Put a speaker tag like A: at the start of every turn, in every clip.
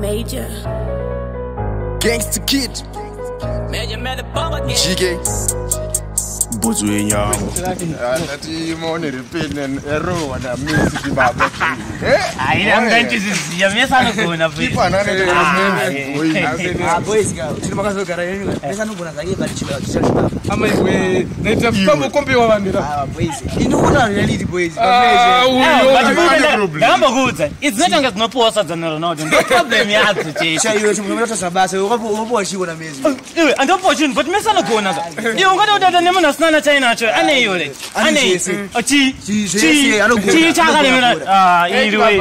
A: Major.
B: Gangsta Kid,
C: Major motherfucker.
B: GK, Yenyama.
D: Baba. Eh?
C: Mesanogona Ah,
E: yenyu mesanogona
D: naita mutambo
E: reality boys
C: ndakambokuudza idzi dzinotanga dzinopiwa sadza neronaldo ndo problem yadzo chete
E: chaiwe chimutasa basa ukapowa chiona mezi
C: iwe andopiwa chinhu but mesanogona za iwe ungatodata nemunhu asina na chainacho ane iyo le
E: Ane
C: ane
E: zvese.
C: chi
E: Chi- zvese, anogona.
C: chii chakalemera Ah, iri wei.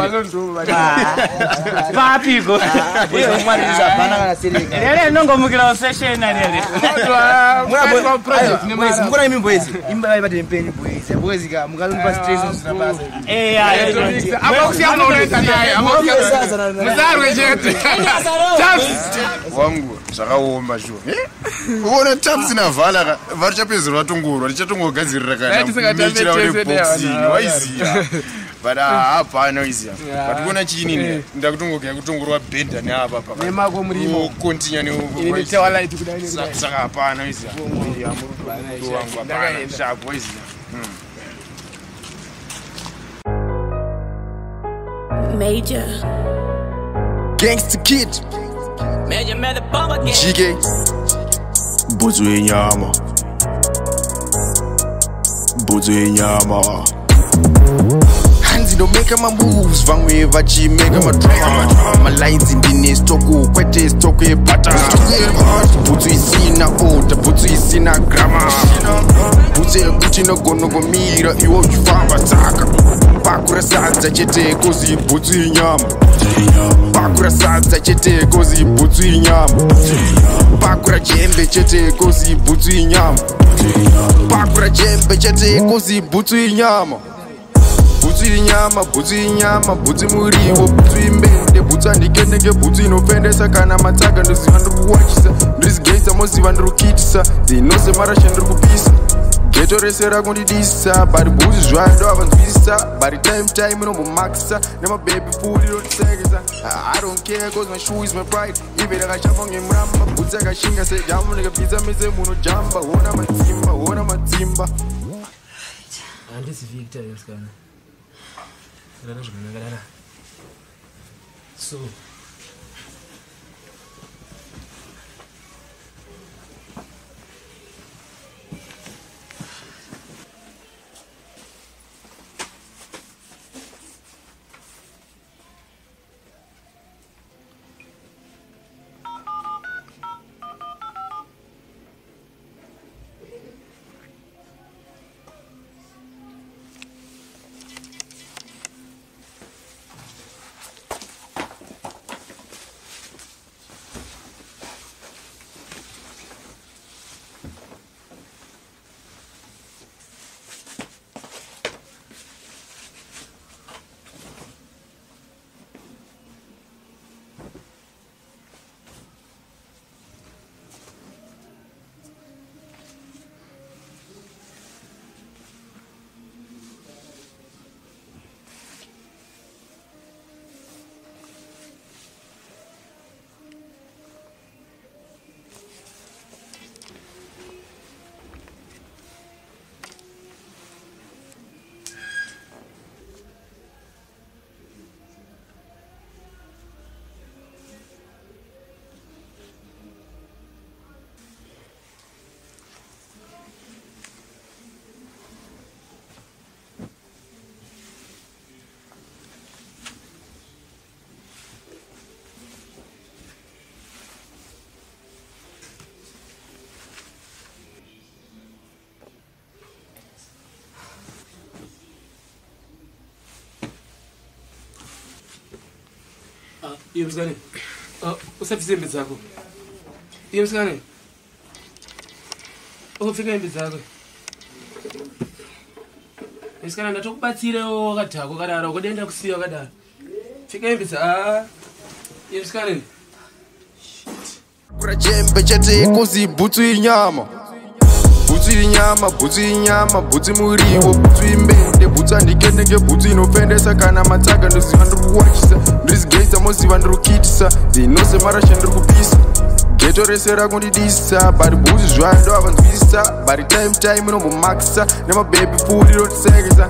C: papiko
E: hapana kana sereka
C: rere nongomukirawo seshena rere
E: mukona imi boys imba vaibate mpeni boys. Boys ka mukalonipa stress zvisina basa
C: eya
D: Muzarwe chete. Wangu zvakaoma shuwa. Uona taps navala tongorwa richatongogadzirira kana meachira uri boxing waiziya. But ah, hapana waiziya. But kuona chini ne ndakutongogaya kutongorwa bhenda neapa pa.
F: nemako murimo
D: Continue ne
F: ini tewalaiti kudai
D: Sa- saka hapana waiziya. Murudo wangu hapana. Sharp waiziya.
A: Major.
B: Gangsta Kid,
C: Major motherfucker.
B: GK, Buzu yenyama. Buzu yenyama. hanzi ndomeka mamoves vamwe vachimeka madrama. Malines ndine stoko kwete stoko yebata bhutsu isina oda bhutsu isina grama bhutsu yekuti nogonogomira iwo uchifamba saka pakura sadza chete kozi bhutsu inyama pakura sadza chete kozi bhutsu inyama. Pakura jembe chete kozi bhutsu inyama. Pakura jembe chete kozi bhutsu inyama. Bhutsu inyama bhutsu inyama bhutsu muriwo bhutsu imbende bhutsu handikendenge bhutsu inofendesa kana matsaga ndoziva ndiri kuwachisa ndirizigeisa moziva ndiri kukiitisa dzinose marasha ndiri kupisa geto rese rakundidisa bari bhutsu zvayo ndo avanzwisisa bari time time inombomakisa nemabhebi fudi rotisekesa i don't care cause my shoe is my pride. Ive rakachamba ngemuramba bhutsu akashinga sejamu ndikapisa mise munojamba hona matsimba hona matsimba
E: handisi victor yosikana. Rara zvakanaka rara so
F: iye msikane. Usapfise hembe dzako iye msikane. Ukupfeka hembe dzako msikana ndatokubatsirewo wakadhako kadaro kodenda kusiya wakadaro pfeka hembe dza iye msikane.
B: Kura jembe chete kozi bhutsu inyama. Bhutsu inyama bhutsu inyama bhutsu muriwo bhutsu imbende bhutsu handikendenge bhutsu inofendesa kana matsaga ndoziva ndiri kuwachisa ndirizigeisa moziva ndiri kukitisa zinose marasha ndiri kupisa geto rese rakundidisa but bhuzi zvayo avanzwisisa but time time inombomakisa nemabhebi puri rotisekesa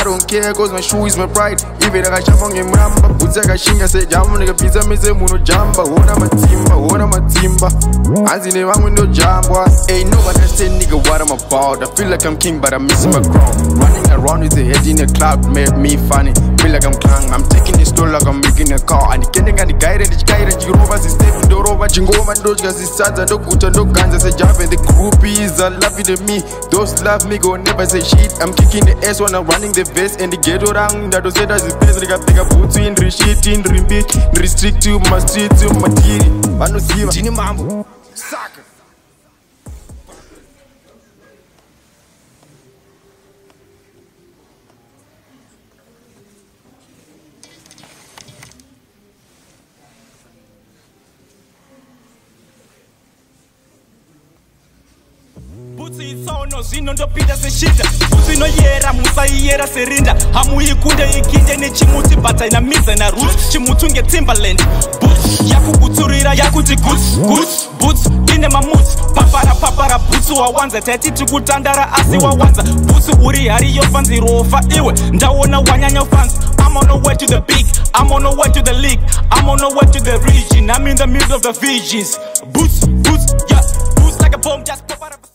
B: i don't care cause my shoe is my pride. Even akashamba ngemuramba bhutsi akashinga sejamu ndikapisa mise munojamba hona matimba hona matimba hanzi nevamwe ndojambwa Ain't no understand nigga what I'm about? I feel like I'm king but I'm missing my crown. Running around with the head in a cloud made me funny. Feel like I'm clown I'm taking it slow like I'm making a car. Andikende ngandigaire ndichikaire ndichirova zistep ndorova chingoma ndodya zisadza ndoguta ndoganza sejave the groupies are loving me Those love me go never say shit. I'm kicking the ass when I'm running the vest and the ghetto rangu ndatoseta zipesi ndikapfeka bhutsu indiri shit indiri mbiti ndiri strict to my streets to my tiri vanoziva ndini mambo. Saka
C: bhutsi zvino ndopinda bhutsi inoyera musaiyera serinda hamuikunde ikinde nechimuti but aina midza narut chimutu ngetimberland bhutsi yakugutsurira yakuti guts guts bhutsi ine mamuts. Papara papara bhutsi wawanza taititi kutandara asi wawanza. Bhutsi uri hari yofanzi rofa iwe. Ndaona wanyanya fanzi. I'm on the way to the peak. I'm on the way to the league. I'm on the way to the region. I'm in the middle of the visions. Boots, boots, yeah. Boots like a bomb just pop out of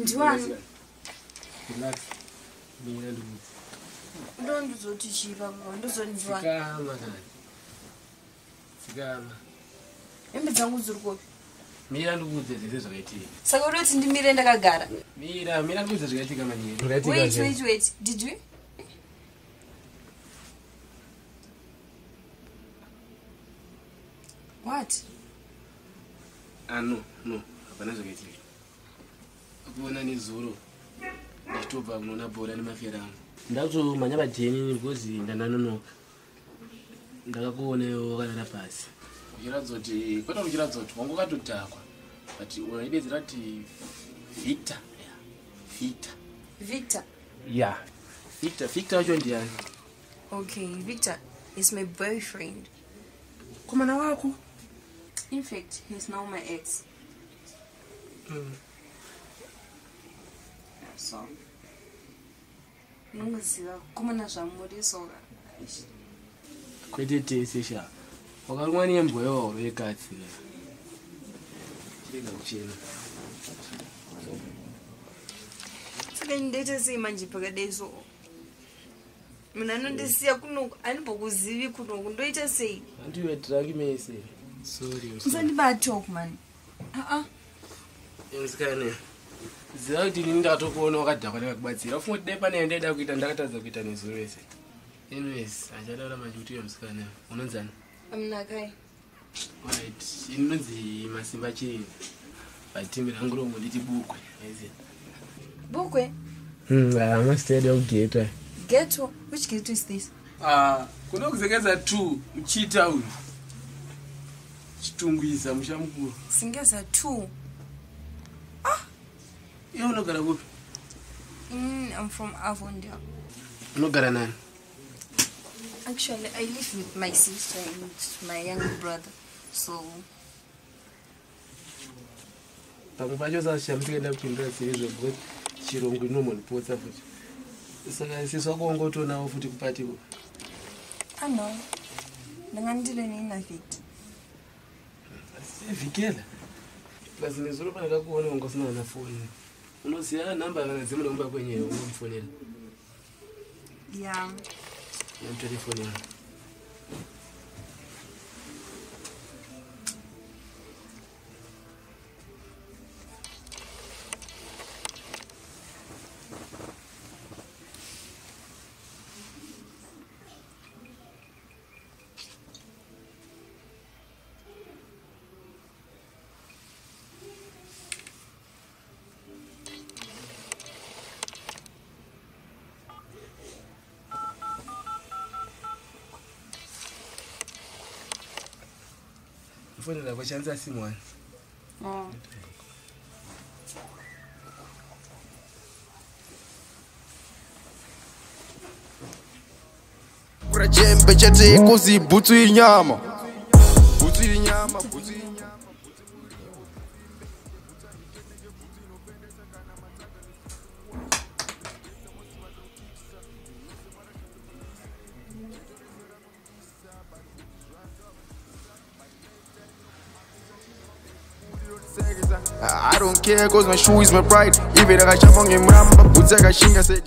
A: ndiwani? Ndo ndizoti chipa baba ndozondiwani hembe dzangu dziri kopi?
F: Mira ndikuudze zvese zvakaitika
A: saka uroti ndimire ndakagara
F: mira mira ndikuudze zvakaitika manyeri
A: wait wait wait. Did you what?
F: Ano no hapana zvakaitika akuona nezuro. Ndichitobva kunoona bhora nemafiyara angu. Ndakutomhanya padheni because ndananonoka ndakakuonewo wakanara pasi uchiratidza kuti kwete uchiratidza kuti wangu wakatodhakwa but unaidedzera kuti victor ya victor.
A: Victor.
F: Ya victor victor wacho ndiani?
A: Okay victor is my boyfriend.
F: Komana wako?
A: In fact he's now my ex so munguziva kumana zvamuri soka
F: kwete tese sha. Wakarumwa nembwa wauro yekatsi chirega kuchena
A: saka ndoita sei manje pakadai so munhu anondisiya kunoku animbokuzivi kunoku ndoita sei?
F: Andiwetiraki mese. Sorry
A: musandibatok mani aa
F: musikane ziva kuti ini ndakatokuona wakadhakwa ndakakubatsira ufunga kuti dai pane yandaida kuita ndakatadza kuita nezuro wese anyways hachadaura manje kuti uyo musikana unonzana
A: amunakai
F: right ini ndonzi masimba chirini vatimbi rangu rombo ndichibukwe aiziva
A: bukwe
F: amastadium mm,
A: geto which geto is this?
F: Ah kuno kuzengeza two muchiita uyu chitungwiza mushamukuru
A: zengeza two
F: iye unogara kupi
A: mm, i'm from avondale
F: unogara nani?
A: Actually i live with my sister and my younger brother so.
F: Pamwe pacho sashamtikaenda kupindura seizvo because chirungu inombondipotsa futi. Saka siswa kuongotonawo futi kupatiwo
A: ano ndingandile neinavhiti
F: vhikela plus nezuro pandakakuona wanga usina na foni unoziva nhamba kana dzimunomba kwenyeyo unomufonera
A: ya
F: namtelefoni yangu fonera kwashandisa simu wani
A: Oh.
B: kura chembe chete inyama bhutsu inyama bhutsu inyama I don't care cause my shoe is my pride. Even akachapa ngemramba bhutsu akashinga seja